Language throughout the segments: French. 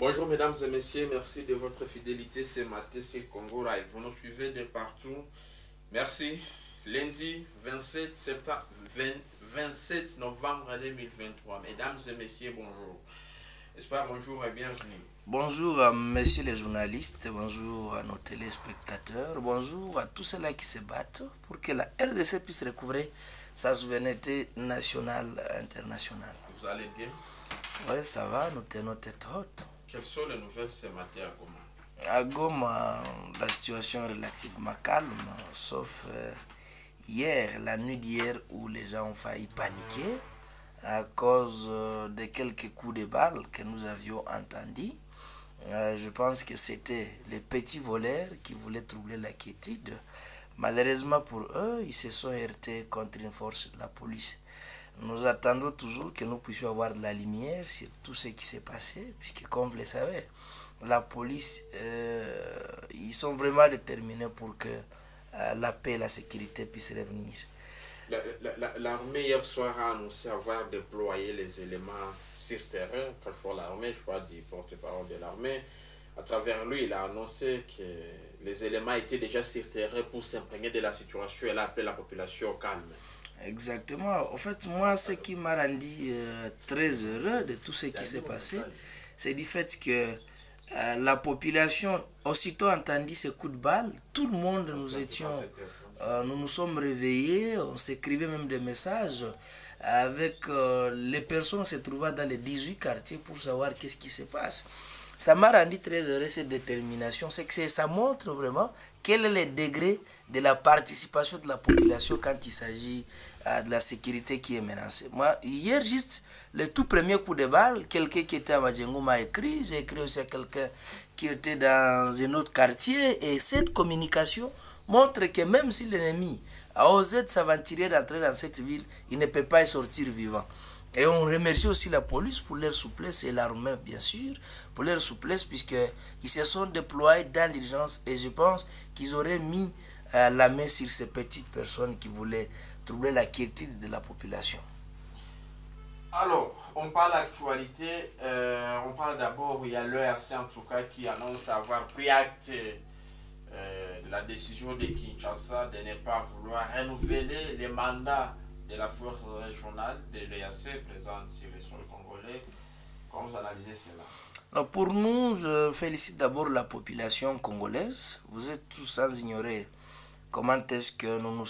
Bonjour mesdames et messieurs, merci de votre fidélité ce matin sur Congo Live. Vous nous suivez de partout. Merci. Lundi 27, septembre, 20 27 novembre 2023. Mesdames et messieurs, bonjour. J'espère bonjour et bienvenue. Bonjour à messieurs les journalistes, bonjour à nos téléspectateurs, bonjour à tous ceux-là qui se battent pour que la RDC puisse recouvrer sa souveraineté nationale et internationale. Vous allez bien? Oui, ça va, nous tenons tête haute. Quelles sont les nouvelles ce matin à Goma? À Goma, la situation est relativement calme, sauf euh, hier, la nuit d'hier, où les gens ont failli paniquer à cause euh, de quelques coups de balle que nous avions entendus. Euh, je pense que c'était les petits voleurs qui voulaient troubler la quiétude. Malheureusement pour eux, ils se sont heurtés contre une force de la police. Nous attendons toujours que nous puissions avoir de la lumière sur tout ce qui s'est passé, puisque comme vous le savez, la police, euh, ils sont vraiment déterminés pour que euh, la paix et la sécurité puissent revenir. La- la- la- L'armée hier soir a annoncé avoir déployé les éléments sur terrain. Quand je vois l'armée, je vois du porte-parole de l'armée. À travers lui, il a annoncé que les éléments étaient déjà sur terrain pour s'imprégner de la situation et appelé la population au calme. Exactement. En fait, moi, ce qui m'a rendu euh, très heureux de tout ce qui s'est passé, c'est du fait que euh, la population, aussitôt entendu ce coup de balle, tout le monde, nous étions, nous nous sommes réveillés, on s'écrivait même des messages avec euh, les personnes se trouvant dans les 18 quartiers pour savoir qu'est-ce qui se passe. Ça m'a rendu très heureux cette détermination, c'est que ça montre vraiment quel est le degré de la participation de la population quand il s'agit euh, de la sécurité qui est menacée. Moi, hier, juste le tout premier coup de balle, quelqu'un qui était à Madjengo m'a écrit, j'ai écrit aussi à quelqu'un qui était dans un autre quartier, et cette communication montre que même si l'ennemi a osé s'aventurer d'entrer dans cette ville, il ne peut pas y sortir vivant. Et on remercie aussi la police pour leur souplesse et l'armée, bien sûr, pour leur souplesse, puisqu'ils se sont déployés dans l'urgence et je pense qu'ils auraient mis euh, la main sur ces petites personnes qui voulaient troubler la quiétude de la population. Alors, on parle d'actualité. euh, on parle d'abord, il y a l'ERC en tout cas qui annonce avoir pris acte euh, de la décision de Kinshasa de ne pas vouloir renouveler les mandats de la force régionale de l'ERC présente sur le sol congolais. Comment vous analysez cela? Alors pour nous, je félicite d'abord la population congolaise. Vous êtes tous sans ignorer comment est-ce que nous nous,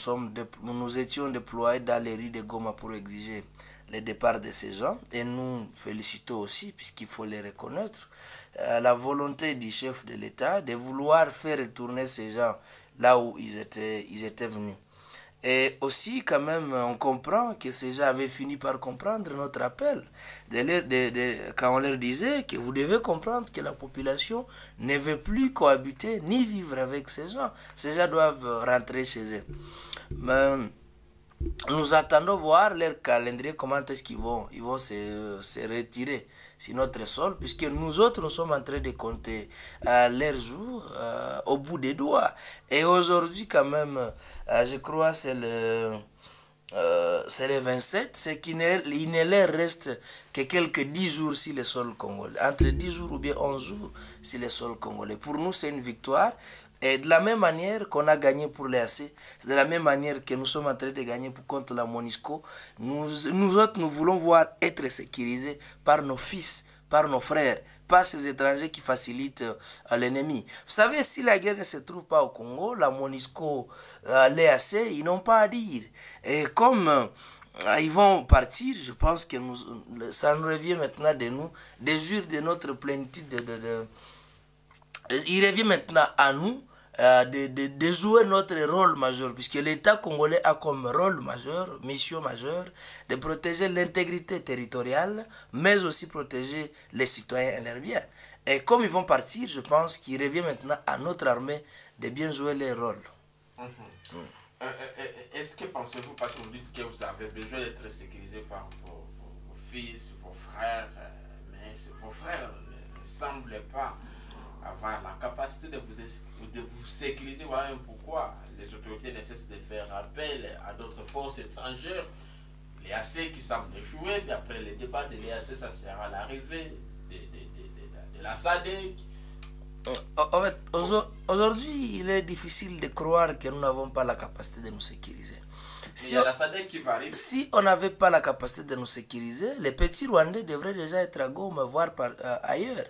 nous nous étions déployés dans les rues de Goma pour exiger le départ de ces gens. Et nous félicitons aussi, puisqu'il faut les reconnaître, euh, la volonté du chef de l'État de vouloir faire retourner ces gens là où ils étaient, ils étaient venus. Et aussi, quand même, on comprend que ces gens avaient fini par comprendre notre appel. De leur- de- de- quand on leur disait que vous devez comprendre que la population ne veut plus cohabiter ni vivre avec ces gens. Ces gens doivent rentrer chez eux. Nous attendons voir leur calendrier, comment est-ce qu'ils vont, ils vont se, se retirer sur notre sol, puisque nous autres, nous sommes en train de compter euh, leurs jours euh, au bout des doigts. Et aujourd'hui, quand même, euh, je crois c'est le... euh, c'est le 27, c'est qu'il ne, ne leur reste que quelques 10 jours sur le sol congolais. Entre 10 jours ou bien 11 jours sur le sol congolais. Pour nous, c'est une victoire. Et de la même manière qu'on a gagné pour l'EAC, de la même manière que nous sommes en train de gagner pour, contre la MONUSCO. Nous, nous autres, nous voulons voir être sécurisés par nos fils, par nos frères, pas ces étrangers qui facilitent euh, l'ennemi. Vous savez, si la guerre ne se trouve pas au Congo, la MONUSCO, euh, l'EAC, ils n'ont pas à dire. Et comme euh, ils vont partir, je pense que ça nous revient maintenant de nous, de jouir de notre plénitude de- de- de, il revient maintenant à nous de, de, de jouer notre rôle majeur, puisque l'État congolais a comme rôle majeur, mission majeure, de protéger l'intégrité territoriale, mais aussi protéger les citoyens et leurs biens. Et comme ils vont partir, je pense qu'il revient maintenant à notre armée de bien jouer les rôles. Euh, euh, euh, Est-ce que pensez-vous, parce que vous dites que vous avez besoin d'être sécurisé par vos, vos- fils, vos frères, euh, mais vos frères ne semblent pas avoir la capacité de vous, de vous sécuriser. Voilà même pourquoi les autorités ne cessent de faire appel à d'autres forces étrangères. L'EAC qui semble échouer, puis après le départ de l'EAC, ça sera l'arrivée de, de, de, de- de la SADC. En en fait, aujourd- aujourd'hui, il est difficile de croire que nous n'avons pas la capacité de nous sécuriser. Mais Si on, si on n'avait pas la capacité de nous sécuriser, les petits Rwandais devraient déjà être à Goma, voire par, euh, ailleurs.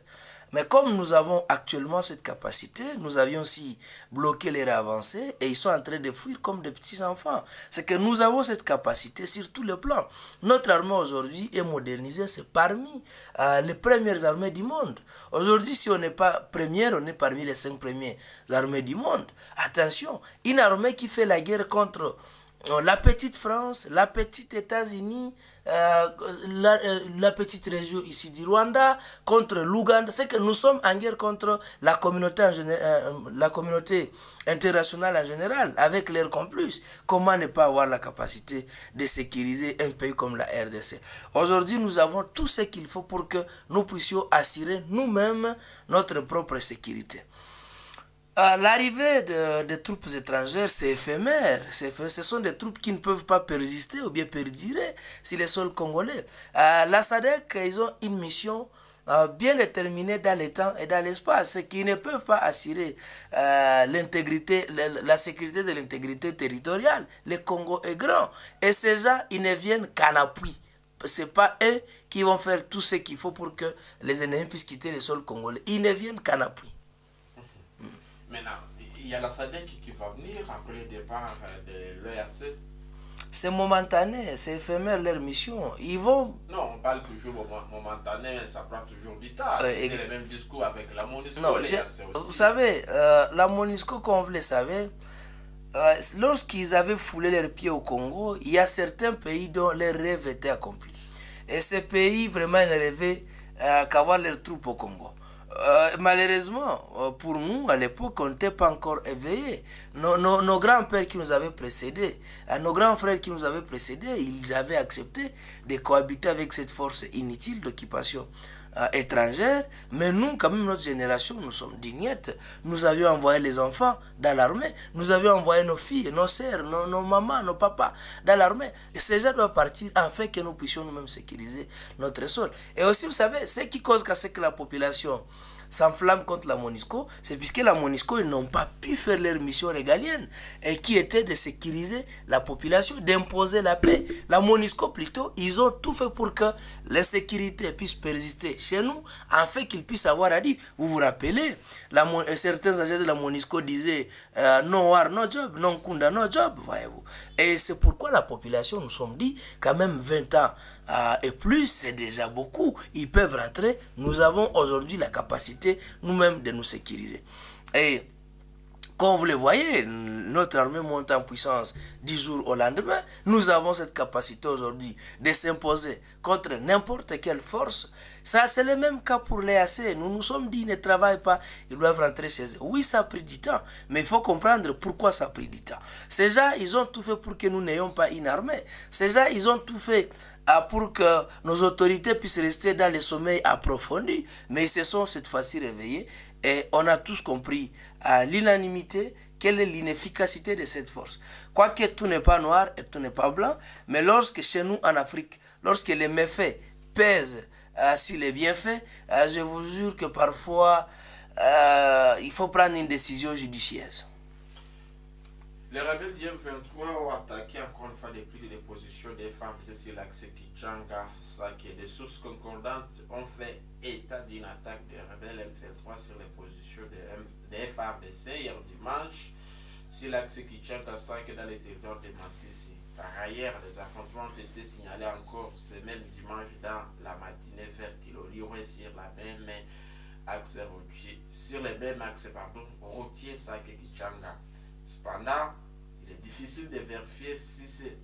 Mais comme nous avons actuellement cette capacité, nous avions aussi bloqué les avancées et ils sont en train de fuir comme des petits enfants. C'est que nous avons cette capacité sur tous les plans. Notre armée aujourd'hui est modernisée, c'est parmi euh, les premières armées du monde. Aujourd'hui, si on n'est pas première, on est parmi les cinq premières armées du monde. Attention, une armée qui fait la guerre contre la petite France, la petite États-Unis, euh, la, euh, la petite région ici du Rwanda, contre l'Ouganda, c'est que nous sommes en guerre contre la communauté, en euh, la communauté internationale en général, avec l'air complice. Comment ne pas avoir la capacité de sécuriser un pays comme la RDC Aujourd'hui, nous avons tout ce qu'il faut pour que nous puissions assurer nous-mêmes notre propre sécurité. L'arrivée de- des troupes étrangères, c'est éphémère. Ce sont des troupes qui ne peuvent pas persister ou bien perdurer sur les sols congolais. Euh, la SADC, ils ont une mission euh, bien déterminée dans le temps et dans l'espace. C'est qu'ils ne peuvent pas assurer euh, la sécurité de l'intégrité territoriale. Le Congo est grand. Et ces gens, ils ne viennent qu'en appui c'est pas eux qui vont faire tout ce qu'il faut pour que les ennemis puissent quitter le sol congolais. Ils ne viennent qu'en appui. Maintenant, il y a la SADC qui va venir après le départ euh, de l'EAC. C'est momentané, c'est éphémère leur mission. Ils vont. Non, on parle toujours moment- momentané, ça prend toujours du temps. Euh, et- le même discours avec la MONUSCO. Non, aussi. vous savez, euh, la MONUSCO, comme vous le savez, euh, lorsqu'ils avaient foulé leurs pieds au Congo, il y a certains pays dont leurs rêves étaient accomplis. Et ces pays, vraiment, ne rêvaient qu'avoir leurs troupes au Congo. Euh, malheureusement, euh, pour nous, à l'époque, on n'était pas encore éveillés. Nos, nos- grands-pères qui nous avaient précédés, euh, nos grands frères qui nous avaient précédés, ils avaient accepté de cohabiter avec cette force inutile d'occupation euh, étrangère. Mais nous, quand même, notre génération, nous sommes dignettes. Nous avions envoyé les enfants dans l'armée. Nous avions envoyé nos filles, nos sœurs, nos, nos mamans, nos papas dans l'armée. Et ces gens doivent partir afin que nous puissions nous-mêmes sécuriser notre sol. Et aussi, vous savez, ce qui cause que la population s'enflamme contre la MONUSCO, c'est puisque la MONUSCO, ils n'ont pas pu faire leur mission régalienne, et qui était de sécuriser la population, d'imposer la paix. La MONUSCO, plutôt, ils ont tout fait pour que l'insécurité puisse persister chez nous, afin qu'ils puissent avoir à dire. Vous vous rappelez, la, euh, certains agents de la MONUSCO disaient euh, no war, no job, non kunda, no job, voyez-vous. Et c'est pourquoi la population, nous sommes dit, quand même 20 ans euh, et plus, c'est déjà beaucoup. Ils peuvent rentrer. Nous avons aujourd'hui la capacité nous-mêmes de nous sécuriser. Et comme vous le voyez, notre armée monte en puissance du jour au lendemain. Nous avons cette capacité aujourd'hui de s'imposer contre n'importe quelle force. Ça, c'est le même cas pour l'EAC. Nous nous sommes dit, ne travaillent pas, ils doivent rentrer chez eux. Oui, ça a pris du temps, mais il faut comprendre pourquoi ça a pris du temps. Ces gens, ils ont tout fait pour que nous n'ayons pas une armée. Ces gens, ils ont tout fait ah, pour que nos autorités puissent rester dans le sommeil approfondi. Mais ils se sont cette fois-ci réveillés et on a tous compris à l'unanimité quelle est l'inefficacité de cette force. Quoique tout n'est pas noir et tout n'est pas blanc, mais lorsque chez nous en Afrique, lorsque les méfaits pèsent euh, les bienfaits, euh, je vous jure que parfois euh, il faut prendre une décision judicieuse. Les rebelles du M23 ont attaqué encore une fois des prises de position des femmes sur l'accès Kichanga, Sake. Des sources concordantes ont fait état d'une attaque des rebelles M23 sur les positions des, des FARDC hier dimanche sur l'accès Kichanga, Sake dans le territoire de Massissi. Par ailleurs, les affrontements ont été signalés encore ce même dimanche dans la matinée vers Kilolirwe sur la même axe routier, sur les mêmes axes pardon, routier Sake Kichanga. Cependant, difficile de vérifier, si c'est,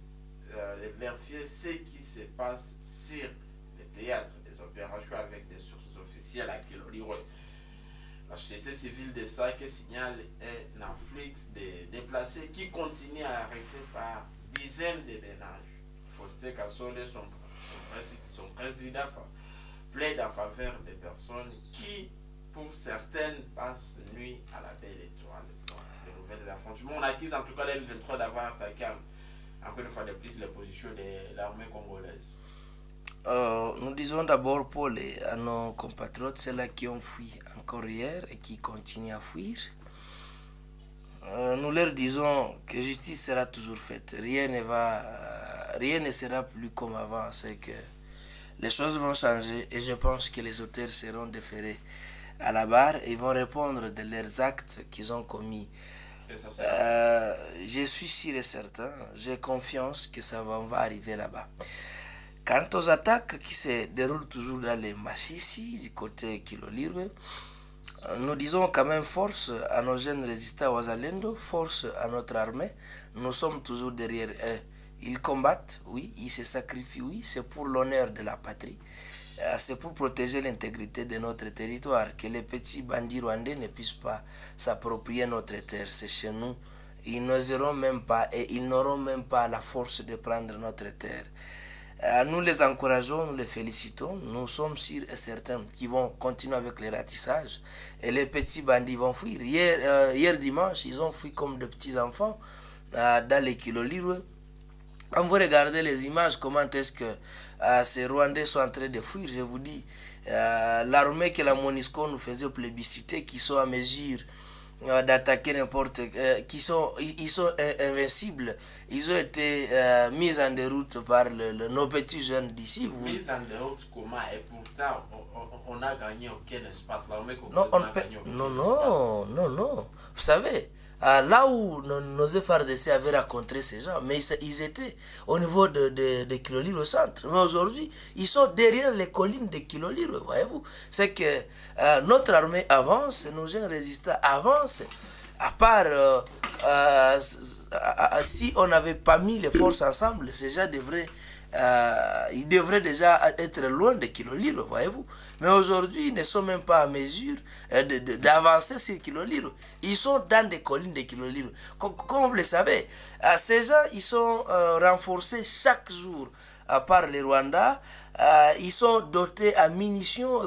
euh, de vérifier ce qui se passe sur le théâtre des opérations avec des sources officielles à Kilolirwe. La société civile de SAC signale un afflux de déplacés qui continue à arriver par dizaines de ménages. Faustin Kassole, son, son, son président, plaide en faveur des personnes qui pour certaines, passent nuit à la belle étoile. Affrontements. On accuse en tout cas les 23 d'avoir attaqué encore une fois de plus les positions de l'armée congolaise. Euh, nous disons d'abord pour les, à nos compatriotes, ceux-là qui ont fui encore hier et qui continuent à fuir. Euh, nous leur disons que justice sera toujours faite. Rien ne, va, rien ne sera plus comme avant. C'est que les choses vont changer et je pense que les auteurs seront déférés à la barre et vont répondre de leurs actes qu'ils ont commis. Euh, je suis sûr et certain, j'ai confiance que ça va, on va arriver là-bas. Quant aux attaques qui se déroulent toujours dans les Massissi, du côté Kilolirwe, nous disons quand même force à nos jeunes résistants aux Alendo, force à notre armée. Nous sommes toujours derrière eux. Ils combattent, oui, ils se sacrifient, oui, c'est pour l'honneur de la patrie. Euh, C'est pour protéger l'intégrité de notre territoire, que les petits bandits rwandais ne puissent pas s'approprier notre terre. C'est chez nous. Ils n'oseront même pas et ils n'auront même pas la force de prendre notre terre. Euh, nous les encourageons, nous les félicitons. Nous sommes sûrs et certains qu'ils vont continuer avec les ratissages et les petits bandits vont fuir. Hier, euh, hier dimanche, ils ont fui comme de petits enfants dans les kilolirwe. Quand vous regardez les images, comment est-ce que ces Rwandais sont en train de fuir, je vous dis, euh, l'armée que la MONUSCO nous faisait plébisciter, qui sont à mesure euh, d'attaquer n'importe euh, qui sont ils sont in- invincibles ils ont été euh, mis en déroute par le- le- nos petits jeunes d'ici vous- mise en déroute comment? Et pourtant on- on- on n'a gagné aucun espace. L'armée Non, on gagné aucun non, espace. non, non, non. Vous savez, euh, là où nos, FRDC avaient rencontré ces gens, mais ils, étaient au niveau de, de, Kilolire au centre. Mais aujourd'hui, ils sont derrière les collines de Kilolire, voyez-vous. C'est que euh, notre armée avance, nos jeunes résistants avancent. À part, euh, euh, si on n'avait pas mis les forces ensemble, ces gens devraient euh, ils devraient déjà être loin de Kiloliro, voyez-vous. Mais aujourd'hui, ils ne sont même pas en mesure euh, d'avancer sur Kiloliro. Ils sont dans des collines de Kiloliro. Com- Comme vous le savez, ces gens, ils sont euh, renforcés chaque jour euh, par les Rwandais. Euh, ils sont dotés à munitions.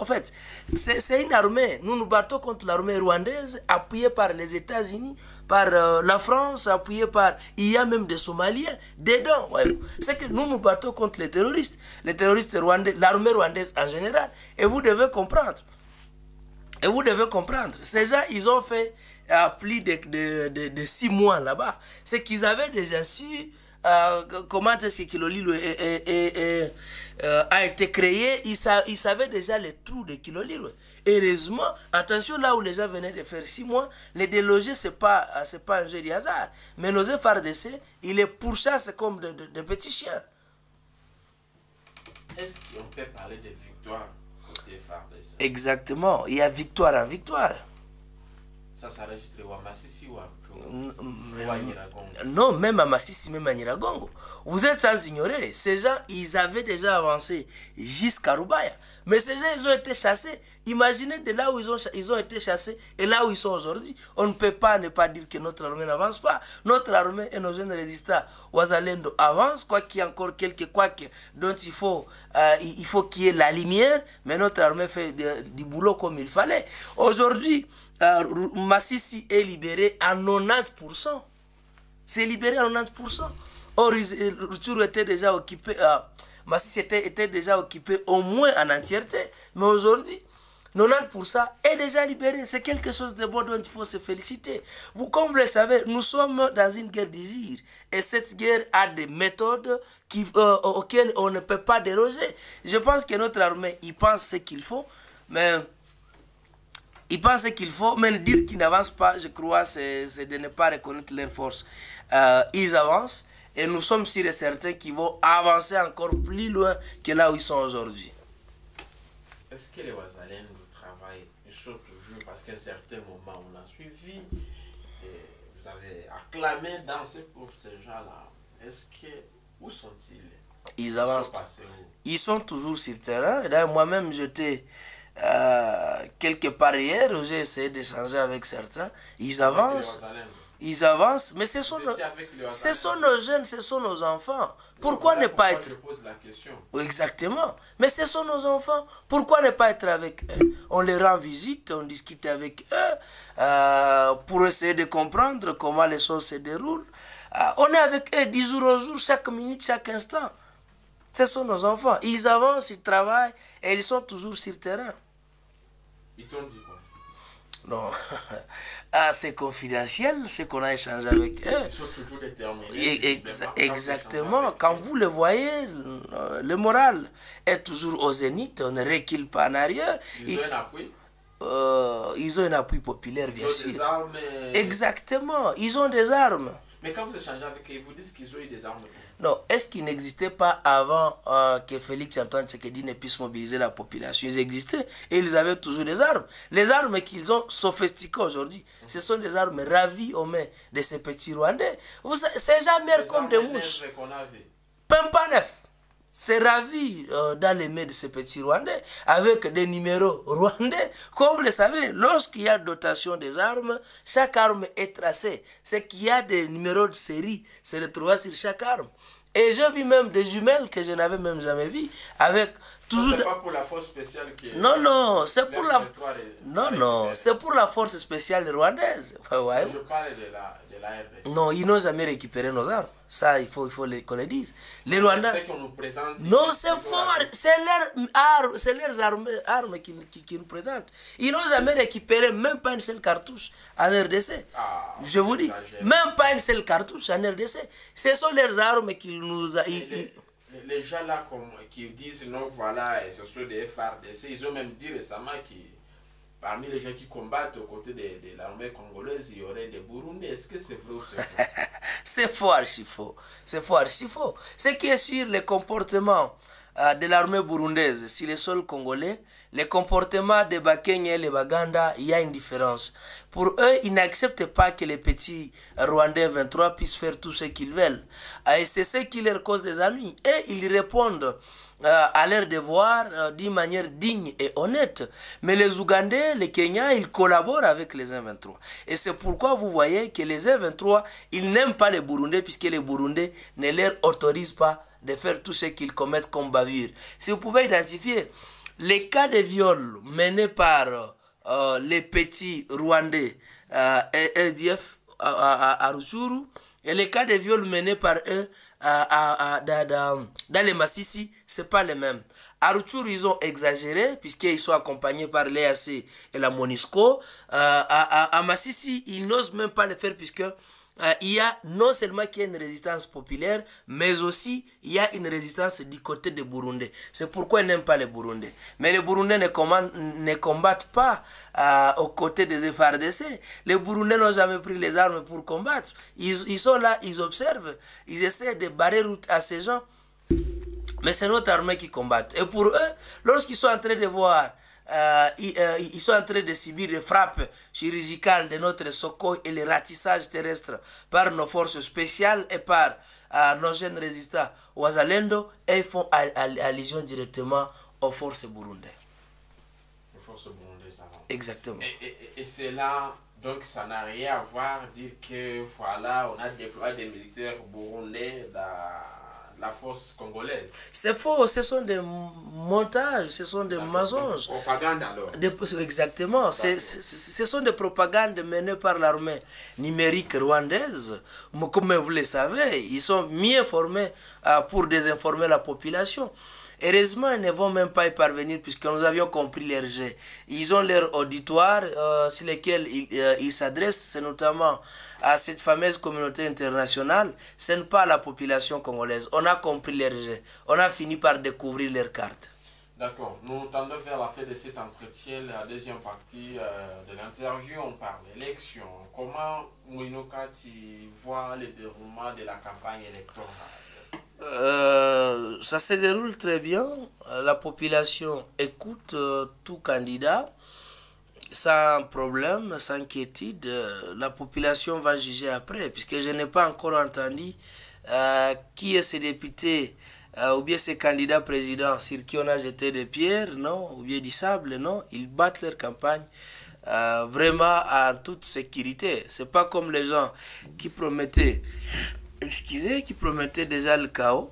En fait, c'est une armée. Nous nous battons contre l'armée rwandaise, appuyée par les États-Unis, par euh, la France, appuyée par. Il y a même des Somaliens dedans. C'est que nous nous battons contre les terroristes. Les terroristes rwandais, l'armée rwandaise en général. Et vous devez comprendre. Et vous devez comprendre, ces gens, ils ont fait euh, plus de, de six mois là-bas. C'est qu'ils avaient déjà su euh, comment est-ce que Kilolilo est- est- est, euh, a été créé? Ils, sa- ils savaient déjà les trous de Kilolilo. Heureusement, attention là où les gens venaient de faire six mois, les déloger, ce n'est pas, euh, c'est pas un jeu de hasard. Mais nos FRDC, ils les pourchassent comme de, de- de petits chiens. Est-ce qu'on peut parler de victoire côté FARDC Exactement, il y a victoire en victoire. Ça s'enregistre ou à Mm, Non, même à Massissi, même à Nyiragongo. Vous êtes sans ignorer, ces gens, ils avaient déjà avancé jusqu'à Rubaya. Mais ces gens, ils ont été chassés. Imaginez de là où ils ont, ils ont été chassés et là où ils sont aujourd'hui. On ne peut pas ne pas dire que notre armée n'avance pas. Notre armée et nos jeunes résistants, Ouazalendo, avancent, quoi qu'il y ait encore quelques couacs dont il faut, euh, il qu'il y ait la lumière. Mais notre armée fait du boulot comme il fallait. Aujourd'hui, euh, Massissi est libéré à 90%. C'est libéré à 90%. Or, ils- Rutshuru était déjà occupé, euh, Massis était, déjà occupé au moins en entièreté. Mais aujourd'hui, 90% est déjà libéré. C'est quelque chose de bon dont il faut se féliciter. Vous, comme vous le savez, nous sommes dans une guerre désir. Et cette guerre a des méthodes euh, auxquelles on ne peut pas déroger. Je pense que notre armée, il pense ce qu'il faut. Mais ils pensent qu'il faut, mais dire qu'ils n'avancent pas, je crois, c'est de ne pas reconnaître leurs forces. Euh, ils avancent et nous sommes sûrs et certains qu'ils vont avancer encore plus loin que là où ils sont aujourd'hui. Est-ce que les Wazalènes du travail, ils sont toujours, parce qu'à un certain moment, on a suivi, et vous avez acclamé, dansé pour ces gens-là? Est-ce que, où sont-ils? Ils sont avancent. passés où Ils sont toujours sur le terrain. D'ailleurs, moi-même, j'étais euh, quelque part hier j'ai essayé d'échanger avec certains. Ils avancent. Ils avancent, mais ce sont, nos, ce sont jeunes, ce sont nos enfants. Pourquoi ne pas être... Je pose la question. Exactement. Mais ce sont nos enfants. Pourquoi ne pas être avec eux? On les rend visite, on discute avec eux euh, pour essayer de comprendre comment les choses se déroulent. Euh, on est avec eux 10 jours au jour, chaque minute, chaque instant. Ce sont nos enfants. Ils avancent, ils travaillent et ils sont toujours sur terrain. Ils t'ont dit quoi? Non. ah, c'est confidentiel ce qu'on a échangé avec eux. Ils sont toujours déterminés. Exactement. Quand vous le voyez, euh, le moral est toujours au zénith. On ne recule pas en arrière. Ils Ils, ont un appui? euh, ils ont un appui populaire, Ils bien ont des sûr. armes. euh, Exactement. Ils ont des armes. Mais quand vous échangez avec eux, ils vous disent qu'ils ont eu des armes. Non, est-ce qu'il n'existait pas avant euh, que Félix Antoine Tshisekedi ne puisse mobiliser la population? Ils existaient et ils avaient toujours des armes. Les armes qu'ils ont sophistiquées aujourd'hui, ce sont des armes ravies aux mains de ces petits Rwandais. Vous savez, C'est jamais Les comme des mouches. pas neuf. C'est ravi euh, dans les mains de ces petits Rwandais avec des numéros rwandais. Comme vous le savez, lorsqu'il y a dotation des armes, chaque arme est tracée. C'est qu'il y a des numéros de série se retrouvent sur chaque arme. Et j'ai vu même des jumelles que je n'avais même jamais vues avec toujours. C'est pas pour la force spéciale qui est. Non, non, c'est pour la. Non, non, c'est pour la force spéciale rwandaise. Ouais. Je parle de la. Non, ils n'ont jamais récupéré nos armes. Ça, il faut, il faut qu'on le dise. Les Rwandais. Non, c'est la- C'est leurs armes, c'est leurs armes, armes qu'ils qui, qui nous présentent. Ils n'ont jamais récupéré même pas une seule cartouche en RDC. Ah, Je vous dis, même pas une seule cartouche en RDC. Ce sont leurs armes qu'ils nous a. Ils- Les, ils- les- les gens là comme, qui disent non, voilà, et ce sont des FRDC, ils ont même dit récemment que parmi les gens qui combattent aux côtés de, l'armée congolaise, il y aurait des Burundais. Est-ce que c'est vrai ou c'est faux? C'est faux, archi faux. C'est faux, archi faux. Ce qui est sur le comportement euh, de l'armée burundaise sur les sols congolais, le comportement des Bakenya et les Baganda, il y a une différence. Pour eux, ils n'acceptent pas que les petits Rwandais 23 puissent faire tout ce qu'ils veulent. Et c'est ce qui leur cause des ennuis. Et ils répondent euh, à leur devoir euh, d'une manière digne et honnête. Mais les Ougandais, les Kenyans, ils collaborent avec les 1-23. Et c'est pourquoi vous voyez que les 1-23, ils n'aiment pas les Burundais puisque les Burundais ne leur autorisent pas de faire tout ce qu'ils commettent comme bavure. Si vous pouvez identifier les cas de viol menés par euh, les petits Rwandais euh, et LDF à, à, et les cas de viol menés par eux à, à, dans- dans les Massissi, c'est pas les mêmes. À ils ont exagéré puisqu'ils sont accompagnés par l'EAC et la Monisco. Euh, à, à, Massissi, ils n'osent même pas le faire puisque euh, il y a non seulement qu'il y a une résistance populaire, mais aussi il y a une résistance du côté des Burundais. C'est pourquoi ils n'aiment pas les Burundais. Mais les Burundais ne combattent pas euh, aux côtés des FRDC. Les Burundais n'ont jamais pris les armes pour combattre. Ils, ils sont là, ils observent, ils essaient de barrer route à ces gens. Mais c'est notre armée qui combat. Et pour eux, lorsqu'ils sont en train de voir, euh, ils, euh, ils sont en train de subir des frappes chirurgicales de notre Soko et les ratissages terrestres par nos forces spéciales et par euh, nos jeunes résistants Ouazalendo, et ils font al- al- allusion directement aux forces burundaises. Les forces burundaises. Exactement. Et, et- et c'est là, donc ça n'a rien à voir, dire que voilà, on a déployé des militaires burundais dans la force congolaise. C'est faux, ce sont des montages, ce sont des mensonges. Propagande alors. Exactement. Ce sont des propagandes menées par l'armée numérique rwandaise. Mais Comme vous le savez, ils sont mieux formés euh, pour désinformer la population. Heureusement, ils ne vont même pas y parvenir puisque nous avions compris leur jeu. Ils ont leur auditoire euh, sur lequel ils euh, ils s'adressent, c'est notamment à cette fameuse communauté internationale, ce n'est pas la population congolaise. On a compris leur jeu. On a fini par découvrir leurs cartes. D'accord. Nous tendons vers la fin de cet entretien, la deuxième partie euh, de l'interview. On parle d'élection. Comment Mouinoka, tu vois le déroulement de la campagne électorale? Euh, ça se déroule très bien. Euh, La population écoute euh, tout candidat sans problème, sans inquiétude. La population va juger après, puisque je n'ai pas encore entendu qui est ce député ou bien ces candidats présidents sur qui on a jeté des pierres, non, ou bien du sable, non. Ils battent leur campagne vraiment en toute sécurité. C'est pas comme les gens qui promettaient, excusez, qui promettaient déjà le chaos.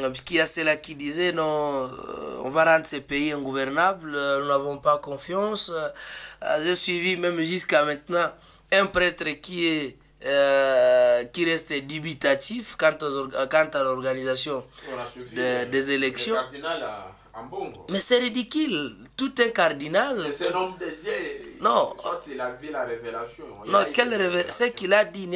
Euh, Puisqu'il y a ceux-là qui disaient non, euh, on va rendre ces pays ingouvernables, euh, nous n'avons pas confiance. J'ai suivi même jusqu'à maintenant un prêtre qui est euh, qui reste dubitatif quant, aux quant à l'organisation des- élections. À-. Mais c'est ridicule. Tout un cardinal. Et c'est l'homme de Dieu. Non. Il a vu la révélation. Il Non, quelle la révé- révélation. Ce qu'il a dit,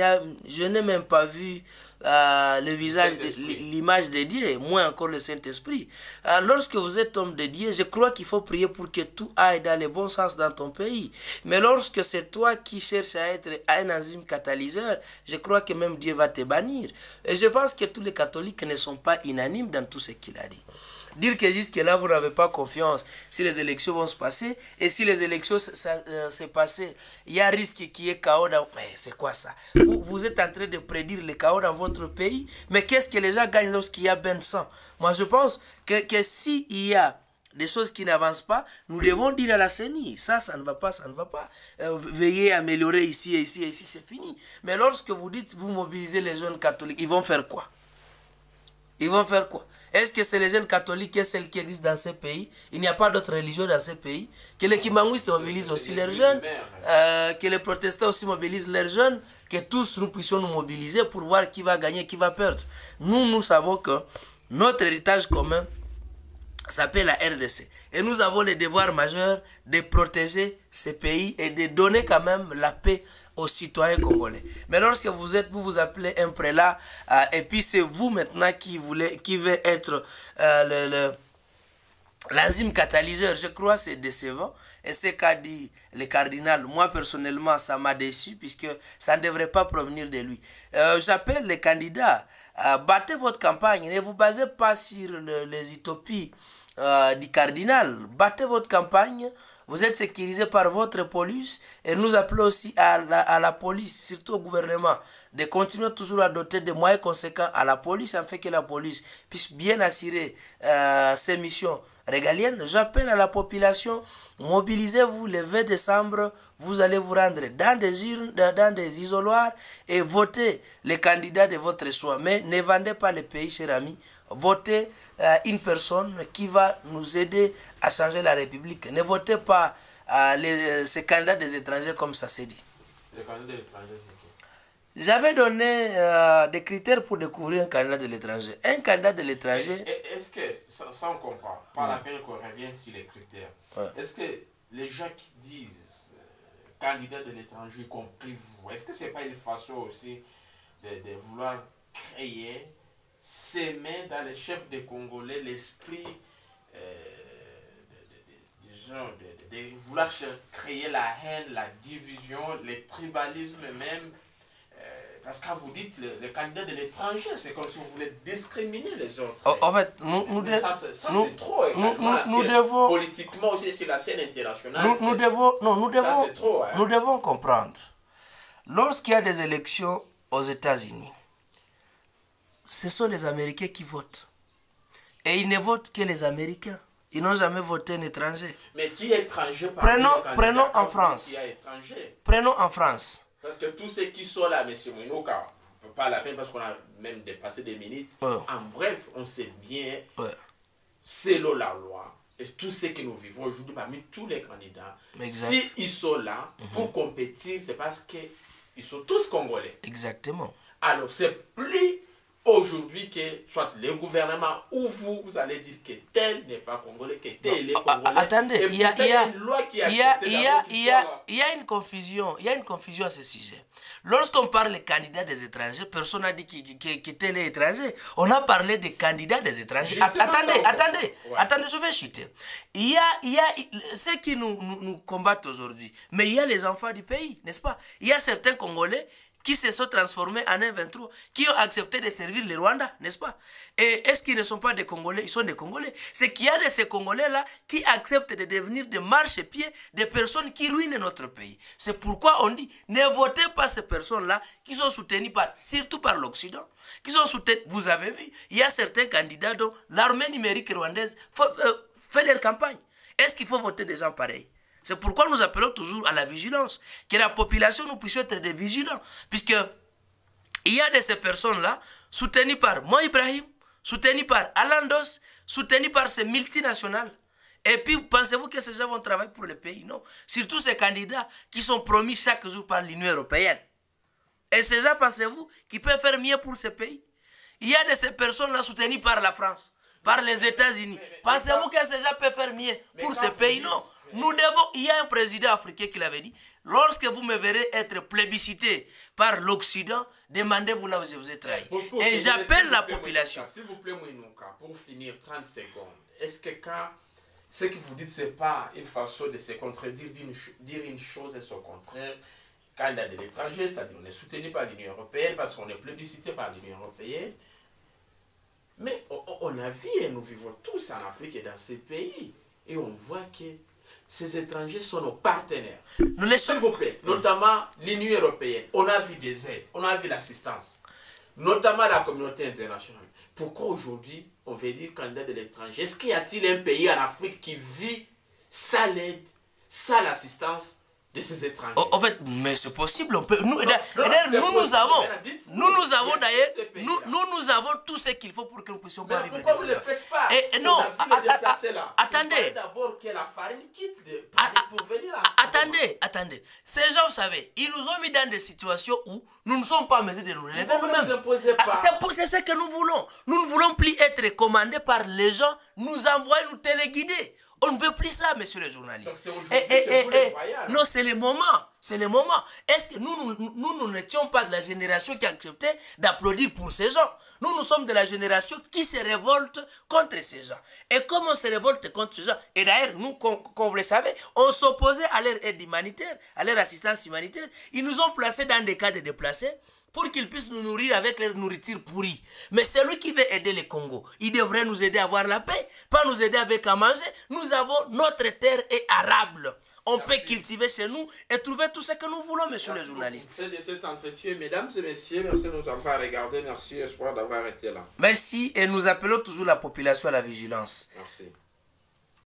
je n'ai même pas vu euh, le visage, l'image de Dieu, moins encore le Saint-Esprit. Euh, lorsque vous êtes homme de Dieu, je crois qu'il faut prier pour que tout aille dans le bon sens dans ton pays. Mais lorsque c'est toi qui cherches à être un enzyme catalyseur, je crois que même Dieu va te bannir. Et je pense que tous les catholiques ne sont pas unanimes dans tout ce qu'il a dit. Dire que jusque-là, vous n'avez pas confiance si les élections vont se passer. Et si les élections se- euh, se passent, il y a risque qu'il y ait chaos dans... Mais c'est quoi ça? Vous, êtes en train de prédire le chaos dans votre pays. Mais qu'est-ce que les gens gagnent lorsqu'il y a ben sang? Moi, je pense que, que s'il y a des choses qui n'avancent pas, nous devons dire à la CENI, ça, ça ne va pas, ça ne va pas. Euh, veuillez améliorer ici ici ici, c'est fini. Mais lorsque vous dites, vous mobilisez les jeunes catholiques, ils vont faire quoi? Ils vont faire quoi? Est-ce que c'est les jeunes catholiques et celles qui existent dans ces pays? Il n'y a pas d'autres religions dans ces pays. Que les Kimanguistes mobilisent aussi leurs jeunes. Euh, Que les protestants aussi mobilisent leurs jeunes. Que tous nous puissions nous mobiliser pour voir qui va gagner, qui va perdre. Nous, nous savons que notre héritage commun s'appelle la RDC. Et nous avons le devoir majeur de protéger ces pays et de donner quand même la paix aux citoyens congolais. Mais lorsque vous êtes, vous vous appelez un prélat, euh, et puis c'est vous maintenant qui voulez, qui veut être euh, le, le- L'enzyme catalyseur, je crois, c'est décevant. Et ce qu'a dit le cardinal, moi personnellement, ça m'a déçu puisque ça ne devrait pas provenir de lui. Euh, J'appelle les candidats, battez votre campagne, ne vous basez pas sur le- les utopies du cardinal. Battez votre campagne, vous êtes sécurisé par votre police et nous appelons aussi à la, à la police, surtout au gouvernement, de continuer toujours à doter de moyens conséquents à la police afin que la police puisse bien assurer euh, ses missions régaliennes. J'appelle à la population, mobilisez-vous le 20 décembre, vous allez vous rendre dans des urnes, dans des isoloirs et votez les candidats de votre choix. Mais ne vendez pas le pays, cher ami. Votez euh, une personne qui va nous aider à changer la République. Ne votez pas euh, les, ces candidats des étrangers comme ça s'est dit. Le candidat de l'étranger, c'est qui? J'avais donné euh, des critères pour découvrir un candidat de l'étranger. Un candidat de l'étranger, Est-ce que, ça, ça on comprend, pas la peine qu'on revienne sur les critères. Ouais. Est-ce que les gens qui disent euh, candidats de l'étranger, y compris vous, est-ce que c'est pas une façon aussi de, de vouloir créer, s'aimer dans les chefs des Congolais l'esprit, euh, de, de- de- disons, de, de- de vouloir créer la haine, la division, le tribalisme même parce que quand vous dites le, le candidat de l'étranger, c'est comme si vous voulez discriminer les autres. en, en fait, nous, nous, Mais de- ça, c'est ça, nous- c'est trop. nous- également, nous- devons- Politiquement aussi, c'est la scène internationale. nous, devons, non, nous ça, devons, c'est trop. hein. nous devons comprendre. Lorsqu'il y a des élections aux États-Unis, ce sont les Américains qui votent. Et ils ne votent que les Américains. Ils n'ont jamais voté un étranger. Mais qui est étranger parmi Prenons- prenons en France. Prenons en France. Parce que tous ceux qui sont là, M. Mouinoka, on ne peut pas la peine parce qu'on a même dépassé des minutes. Ouais. En bref, on sait bien, Ouais. selon la loi, et tout ce que nous vivons aujourd'hui parmi tous les candidats, Exact. si sont là pour compétir, c'est parce qu'ils sont tous congolais. Exactement. Alors, c'est plus aujourd'hui que soit le gouvernement ou vous, vous allez dire que tel n'est pas congolais, que tel est Ah, ah, congolais. Attendez, il y a, une loi qui confusion, il y a une confusion à ce sujet. Lorsqu'on parle des candidats des étrangers, personne n'a dit qu'il qu'il- qu'il était les étrangers. On a parlé des candidats des étrangers. Attendez, ça, attendez. Ouais. attendez, je vais chuter. Il y a, il y a ceux qui nous, nous, nous combattent aujourd'hui, mais il y a les enfants du pays, n'est-ce pas? Il y a certains Congolais qui se sont transformés en un 23, qui ont accepté de servir le Rwanda, n'est-ce pas? Et est-ce qu'ils ne sont pas des Congolais? Ils sont des Congolais. C'est qu'il y a de ces Congolais-là qui acceptent de devenir des marche-pieds, des personnes qui ruinent notre pays. C'est pourquoi on dit, ne votez pas ces personnes-là qui sont soutenues par, surtout par l'Occident, qui sont soutenues, vous avez vu, il y a certains candidats dont l'armée numérique rwandaise euh, fait leur campagne. Est-ce qu'il faut voter des gens pareils? C'est pourquoi nous appelons toujours à la vigilance. Que la population, nous puissions être des vigilants. Puisque il y a de ces personnes-là, soutenues par moi Ibrahim, soutenues par Alandos, soutenues par ces multinationales. Et puis, pensez-vous que ces gens vont travailler pour le pays? Non. Surtout ces candidats qui sont promis chaque jour par l'Union européenne. Et ces gens, pensez-vous, qui peuvent faire mieux pour ce pays? Il y a de ces personnes-là soutenues par la France, par les États-Unis. Pensez-vous que ces gens peuvent faire mieux pour ce pays? Non. Nous devons, il y a un président africain qui l'avait dit, lorsque vous me verrez être plébiscité par l'Occident, demandez-vous là où je vous ai trahi. Pour- pour Et j'appelle la population. S'il vous plaît, Moïnouka, pour finir 30 secondes, est-ce que quand ce que vous dites, ce n'est pas une façon de se contredire, dire une, dire une chose et son contraire quand il y a de l'étranger, c'est-à-dire on est soutenu par l'Union européenne parce qu'on est plébiscité par l'Union européenne? Mais on, on- on a vu et nous vivons tous en Afrique et dans ces pays. Et on voit que ces étrangers sont nos partenaires. Nous les S'il vous plaît, notamment l'Union européenne, on a vu des aides, on a vu l'assistance, notamment la communauté internationale. Pourquoi aujourd'hui on veut dire candidat de l'étranger Est-ce qu'il y a-t-il un pays en Afrique qui vit sans l'aide, sans l'assistance de ces étrangers En en fait, mais c'est possible. On peut, nous, et non, et nous, nous avons, nous, nous avons d'ailleurs, nous, nous, nous avons tout ce qu'il faut pour que nous puissions Mais pas vivre pourquoi vous ne le faites pas Et- et On non, attendez. D'abord que la farine quitte de pour venir Attendez, attendez. Ces gens, vous savez, ils nous ont mis dans des situations où nous ne sommes pas en mesure de nous relever nous-mêmes. Ah, pas C'est pour c'est ce que nous voulons. Nous ne voulons plus être commandés par les gens, nous envoyer, nous téléguider. On ne veut plus ça, messieurs les journalistes. Donc c'est aujourd'hui Eh, eh, que eh, le. Non, c'est le moment. C'est le moment. Est-ce que nous, nous, n'étions pas de la génération qui acceptait d'applaudir pour ces gens? Nous, nous sommes de la génération qui se révolte contre ces gens. Et comme on se révolte contre ces gens, et d'ailleurs, nous, comme, comme vous le savez, on s'opposait à leur aide humanitaire, à leur assistance humanitaire. Ils nous ont placés dans des cas de déplacés pour qu'ils puissent nous nourrir avec leur nourriture pourrie. Mais celui qui veut aider le Congo, il devrait nous aider à avoir la paix, pas nous aider avec à manger. Nous avons notre terre est arable. On peut cultiver chez nous et trouver tout ce que nous voulons, messieurs les Merci journalistes. beaucoup. C'est de cet entretien, mesdames et messieurs. Merci de nous avoir regardé. Merci, espoir d'avoir été là. Merci et nous appelons toujours la population à la vigilance. Merci.